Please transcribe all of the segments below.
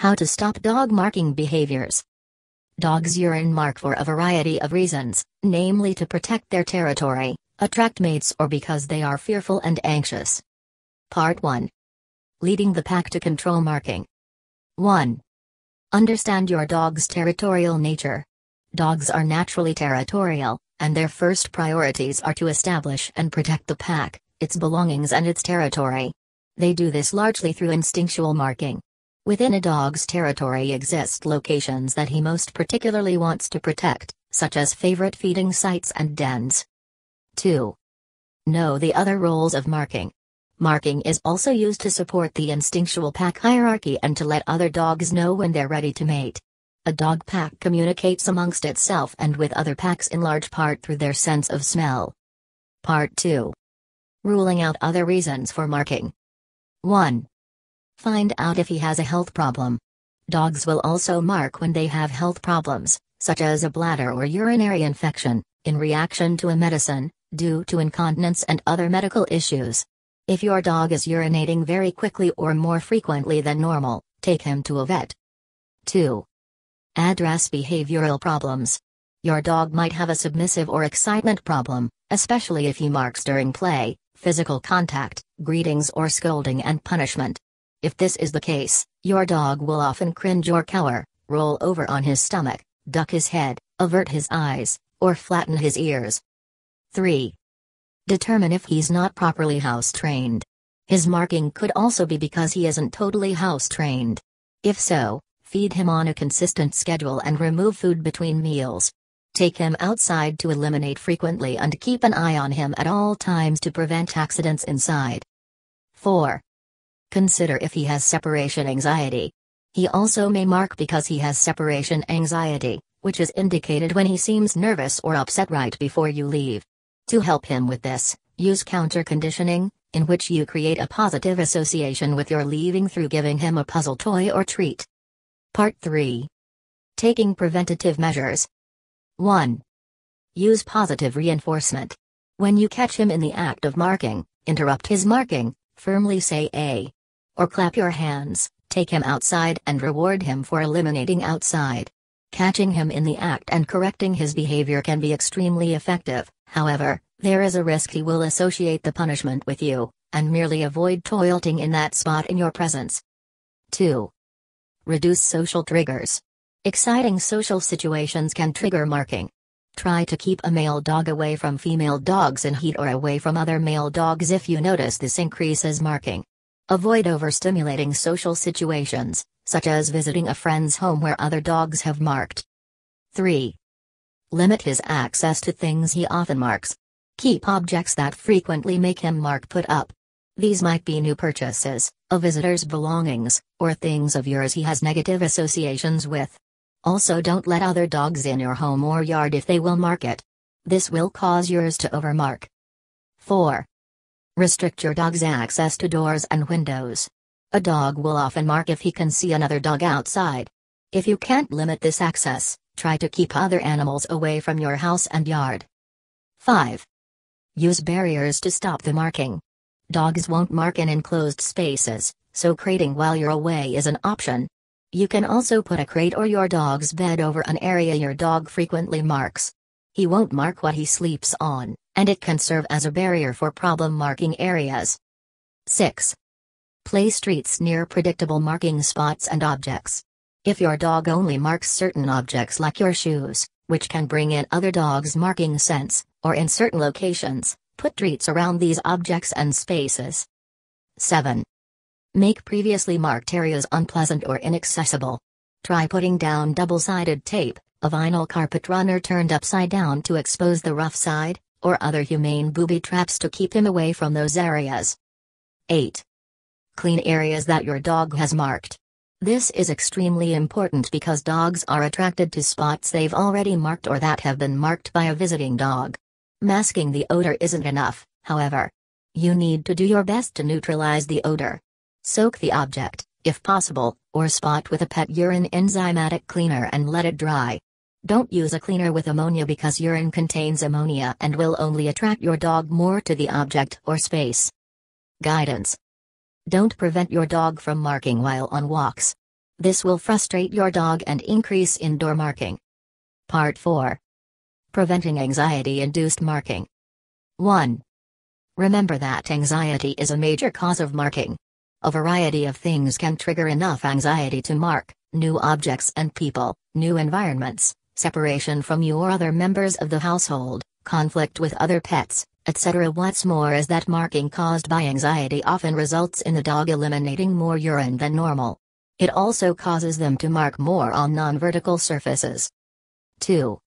How to stop dog marking behaviors. Dogs urine mark for a variety of reasons, namely to protect their territory, attract mates, or because they are fearful and anxious. Part 1 Leading the pack to control marking. 1. Understand your dog's territorial nature. Dogs are naturally territorial, and their first priorities are to establish and protect the pack, its belongings, and its territory. They do this largely through instinctual marking. Within a dog's territory exist locations that he most particularly wants to protect, such as favorite feeding sites and dens. 2. Know the other roles of marking. Marking is also used to support the instinctual pack hierarchy and to let other dogs know when they're ready to mate. A dog pack communicates amongst itself and with other packs in large part through their sense of smell. Part 2. Ruling out other reasons for marking. 1. Find out if he has a health problem. Dogs will also mark when they have health problems, such as a bladder or urinary infection, in reaction to a medicine, due to incontinence and other medical issues. If your dog is urinating very quickly or more frequently than normal, take him to a vet. 2. Address behavioral problems. Your dog might have a submissive or excitement problem, especially if he marks during play, physical contact, greetings, or scolding and punishment. If this is the case, your dog will often cringe or cower, roll over on his stomach, duck his head, avert his eyes, or flatten his ears. 3. Determine if he's not properly house trained. His marking could also be because he isn't totally house trained. If so, feed him on a consistent schedule and remove food between meals. Take him outside to eliminate frequently and keep an eye on him at all times to prevent accidents inside. 4. Consider if he has separation anxiety. He also may mark because he has separation anxiety, which is indicated when he seems nervous or upset right before you leave. To help him with this, use counter conditioning, in which you create a positive association with your leaving through giving him a puzzle toy or treat. Part 3 Taking preventative measures. 1. Use positive reinforcement. When you catch him in the act of marking, interrupt his marking, firmly say A. Or clap your hands, take him outside and reward him for eliminating outside. Catching him in the act and correcting his behavior can be extremely effective, however, there is a risk he will associate the punishment with you, and merely avoid toileting in that spot in your presence. 2. Reduce social triggers. Exciting social situations can trigger marking. Try to keep a male dog away from female dogs in heat or away from other male dogs if you notice this increases marking. Avoid overstimulating social situations, such as visiting a friend's home where other dogs have marked. 3. Limit his access to things he often marks. Keep objects that frequently make him mark put up. These might be new purchases, a visitor's belongings, or things of yours he has negative associations with. Also, don't let other dogs in your home or yard if they will mark it. This will cause yours to overmark. 4. Restrict your dog's access to doors and windows. A dog will often mark if he can see another dog outside. If you can't limit this access, try to keep other animals away from your house and yard. 5. Use barriers to stop the marking. Dogs won't mark in enclosed spaces, so crating while you're away is an option. You can also put a crate or your dog's bed over an area your dog frequently marks. He won't mark what he sleeps on, and it can serve as a barrier for problem marking areas. 6. Place streets near predictable marking spots and objects. If your dog only marks certain objects like your shoes, which can bring in other dogs' marking sense, or in certain locations, put treats around these objects and spaces. 7. Make previously marked areas unpleasant or inaccessible. Try putting down double sided tape, a vinyl carpet runner turned upside down to expose the rough side, or other humane booby traps to keep him away from those areas. 8. Clean areas that your dog has marked. This is extremely important because dogs are attracted to spots they've already marked or that have been marked by a visiting dog. Masking the odor isn't enough, however. You need to do your best to neutralize the odor. Soak the object, if possible, or spot with a pet urine enzymatic cleaner and let it dry. Don't use a cleaner with ammonia because urine contains ammonia and will only attract your dog more to the object or space. Guidance Don't prevent your dog from marking while on walks. This will frustrate your dog and increase indoor marking. Part 4 Preventing anxiety induced marking. 1. Remember that anxiety is a major cause of marking. A variety of things can trigger enough anxiety to mark new objects and people, new environments, separation from you or other members of the household, conflict with other pets, etc. What's more is that marking caused by anxiety often results in the dog eliminating more urine than normal. It also causes them to mark more on non-vertical surfaces. 2.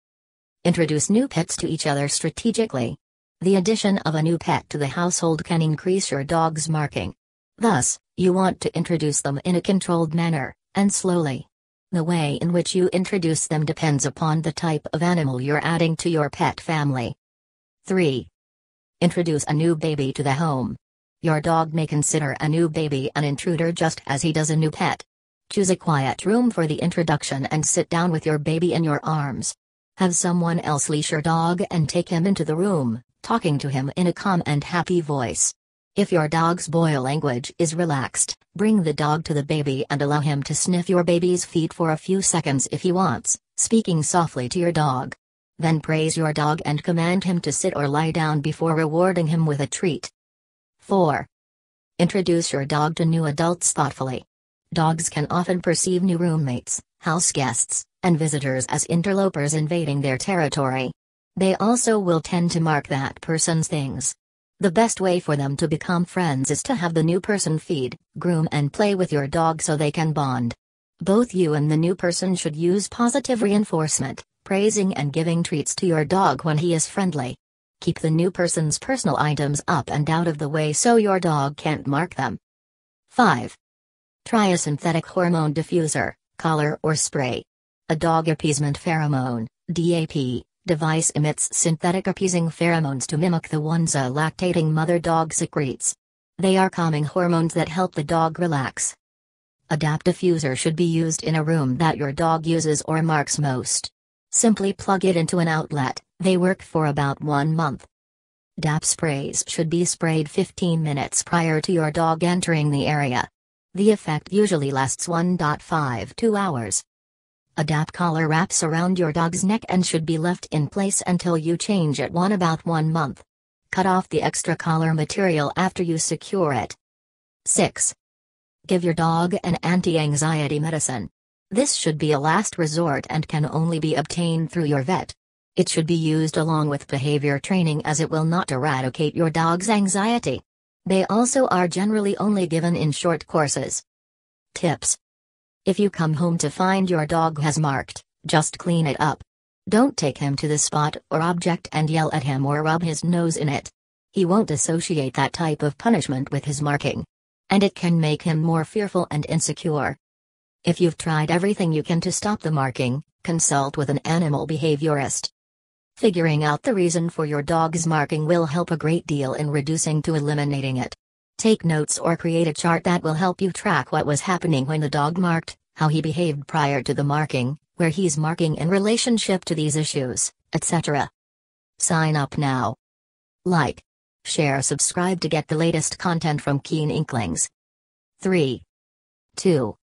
Introduce new pets to each other strategically. The addition of a new pet to the household can increase your dog's marking. Thus, you want to introduce them in a controlled manner, and slowly. The way in which you introduce them depends upon the type of animal you're adding to your pet family. 3. Introduce a new baby to the home. Your dog may consider a new baby an intruder just as he does a new pet. Choose a quiet room for the introduction and sit down with your baby in your arms. Have someone else leash your dog and take him into the room, talking to him in a calm and happy voice. If your dog's boil language is relaxed, bring the dog to the baby and allow him to sniff your baby's feet for a few seconds if he wants, speaking softly to your dog. Then praise your dog and command him to sit or lie down before rewarding him with a treat. 4. Introduce your dog to new adults thoughtfully. Dogs can often perceive new roommates, house guests, and visitors as interlopers invading their territory. They also will tend to mark that person's things. The best way for them to become friends is to have the new person feed, groom, and play with your dog so they can bond. Both you and the new person should use positive reinforcement, praising and giving treats to your dog when he is friendly. Keep the new person's personal items up and out of the way so your dog can't mark them. 5. Try a synthetic hormone diffuser, collar or spray. A dog appeasement pheromone, DAP, device emits synthetic appeasing pheromones to mimic the ones a lactating mother dog secretes. They are calming hormones that help the dog relax. DAP diffuser should be used in a room that your dog uses or marks most. Simply plug it into an outlet, they work for about one month. DAP sprays should be sprayed 15 minutes prior to your dog entering the area. The effect usually lasts 1.5 2 hours. A DAP collar wraps around your dog's neck and should be left in place until you change it one about one month. Cut off the extra collar material after you secure it. 6. Give your dog an anti-anxiety medicine. This should be a last resort and can only be obtained through your vet. It should be used along with behavior training as it will not eradicate your dog's anxiety. They also are generally only given in short courses. Tips If you come home to find your dog has marked, just clean it up. Don't take him to the spot or object and yell at him or rub his nose in it. He won't associate that type of punishment with his marking. And it can make him more fearful and insecure. If you've tried everything you can to stop the marking, consult with an animal behaviorist. Figuring out the reason for your dog's marking will help a great deal in reducing to eliminating it. Take notes or create a chart that will help you track what was happening when the dog marked, how he behaved prior to the marking, where he's marking in relationship to these issues, etc. Sign up now. Like, share, subscribe to get the latest content from Keen Inklings. 3. 2.